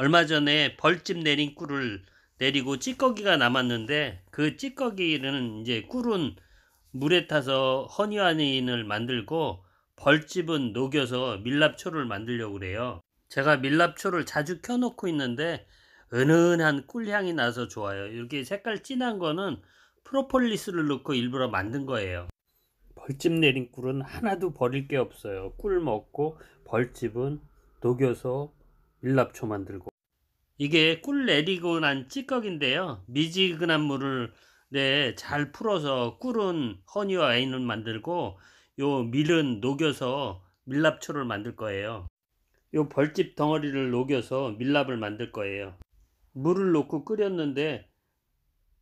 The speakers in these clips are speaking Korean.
얼마 전에 벌집 내린 꿀을 내리고 찌꺼기가 남았는데 그 찌꺼기는 이제 꿀은 물에 타서 허니와인을 만들고 벌집은 녹여서 밀랍초를 만들려고 그래요. 제가 밀랍초를 자주 켜놓고 있는데 은은한 꿀향이 나서 좋아요. 이렇게 색깔 진한 거는 프로폴리스를 넣고 일부러 만든 거예요. 벌집 내린 꿀은 하나도 버릴 게 없어요. 꿀 먹고 벌집은 녹여서 밀랍초 만들고 이게 꿀 내리고 난 찌꺼기인데요. 미지근한 물을 네, 잘 풀어서 꿀은 허니와 와인을 만들고 요 밀은 녹여서 밀랍초를 만들 거예요. 요 벌집 덩어리를 녹여서 밀랍을 만들 거예요. 물을 넣고 끓였는데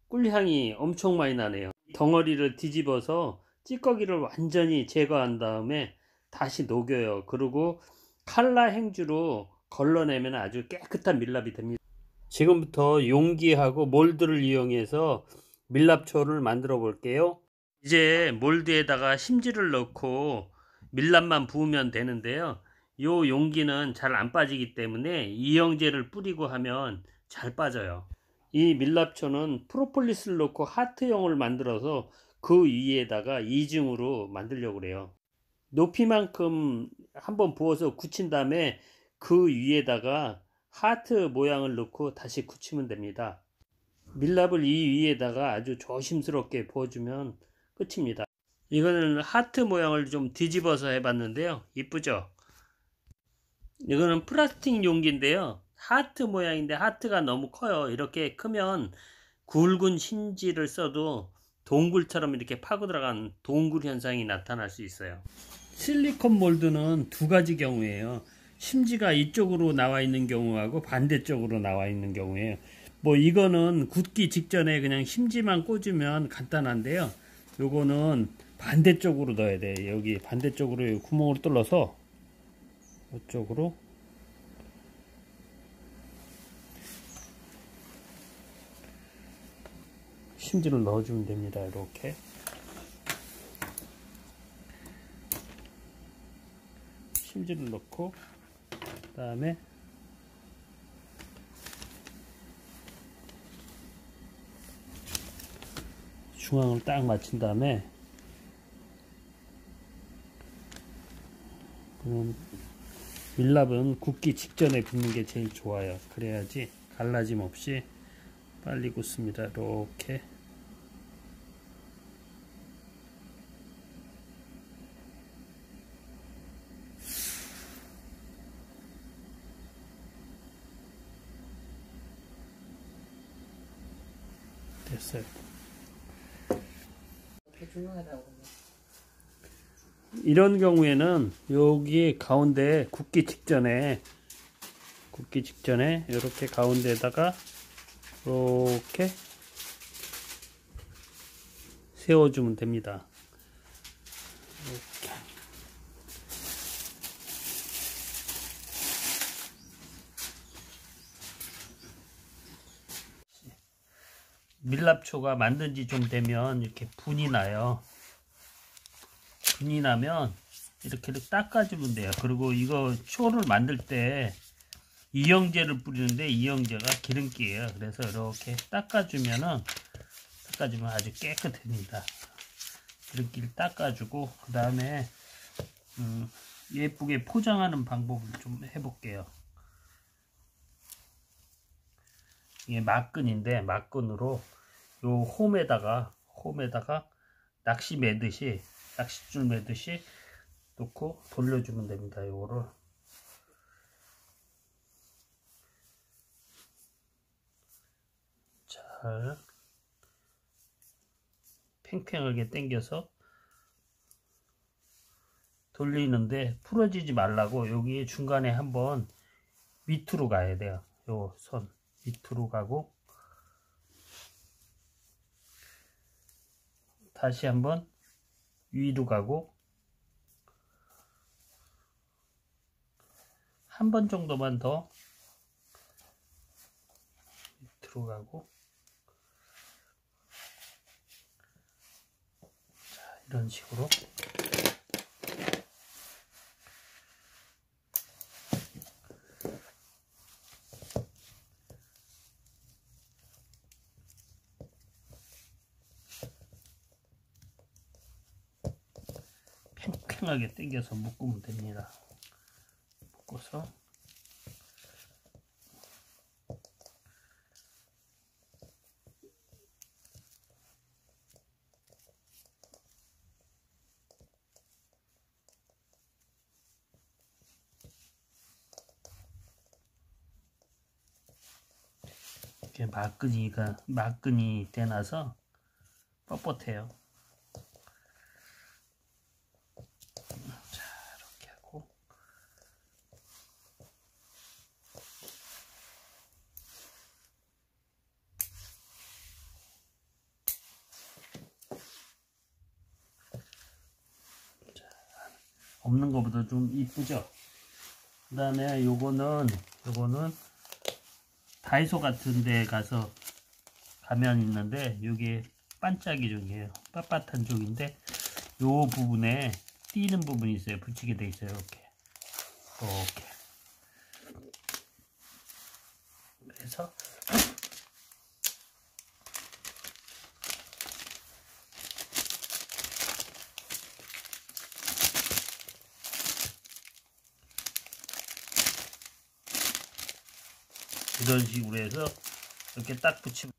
꿀향이 엄청 많이 나네요. 덩어리를 뒤집어서 찌꺼기를 완전히 제거한 다음에 다시 녹여요. 그리고 칼라 행주로 걸러내면 아주 깨끗한 밀랍이 됩니다. 지금부터 용기하고 몰드를 이용해서 밀랍초를 만들어 볼게요. 이제 몰드에다가 심지를 넣고 밀랍만 부으면 되는데요. 요 용기는 잘 안 빠지기 때문에 이영제를 뿌리고 하면 잘 빠져요. 이 밀랍초는 프로폴리스를 넣고 하트형을 만들어서 그 위에다가 이중으로 만들려고 그래요. 높이만큼 한번 부어서 굳힌 다음에 그 위에다가 하트 모양을 넣고 다시 굳히면 됩니다. 밀랍을 이 위에다가 아주 조심스럽게 부어주면 끝입니다. 이거는 하트 모양을 좀 뒤집어서 해봤는데요. 이쁘죠? 이거는 플라스틱 용기인데요. 하트 모양인데 하트가 너무 커요. 이렇게 크면 굵은 심지를 써도 동굴처럼 이렇게 파고 들어간 동굴 현상이 나타날 수 있어요. 실리콘 몰드는 두 가지 경우예요. 심지가 이쪽으로 나와 있는 경우하고 반대쪽으로 나와 있는 경우에요. 뭐 이거는 굳기 직전에 그냥 심지만 꽂으면 간단한데요. 요거는 반대쪽으로 넣어야 돼. 여기 반대쪽으로 구멍을 뚫어서 이쪽으로 심지를 넣어주면 됩니다. 이렇게 심지를 넣고 그 다음에 중앙을 딱 맞춘 다음에 그럼 밀랍은 굽기 직전에 붓는 게 제일 좋아요. 그래야지 갈라짐 없이 빨리 굳습니다. 이렇게 됐어요. 이런 경우에는 여기 가운데 굽기 직전에 굽기 직전에 이렇게 가운데다가 이렇게 세워주면 됩니다. 밀랍초가 만든 지 좀 되면 이렇게 분이 나요. 분이 나면 이렇게 닦아주면 돼요. 그리고 이거 초를 만들 때 이영제를 뿌리는데 이영제가 기름기예요. 그래서 이렇게 닦아주면은 닦아주면 아주 깨끗합니다. 기름기를 닦아주고 그 다음에 음, 예쁘게 포장하는 방법을 좀 해볼게요. 이게 막근인데 막근으로 요 홈에다가 홈에다가 낚시 매듯이 낚싯줄 매듯이 놓고 돌려주면 됩니다. 요거를 잘 팽팽하게 당겨서 돌리는데 풀어지지 말라고 여기 중간에 한번 밑으로 가야 돼요. 요 선 밑으로 가고 다시 한번 위로 가고 한 번 정도만 더 밑으로 가고. 자 이런 식으로 팽팽하게 당겨서 묶으면 됩니다. 묶어서 이렇게 막근이가 막근이 되나서 뻣뻣해요. 자 이렇게 하고 자, 없는 것보다 좀 이쁘죠? 그 다음에 요거는 요거는 다이소 같은 데 가서 가면 있는데 이게 반짝이 종이에요. 빳빳한 종인데 요 부분에 띄는 부분이 있어요. 붙이게 돼 있어요. 이렇게. 이렇게. 그래서 이런 식으로 해서 이렇게 딱 붙이면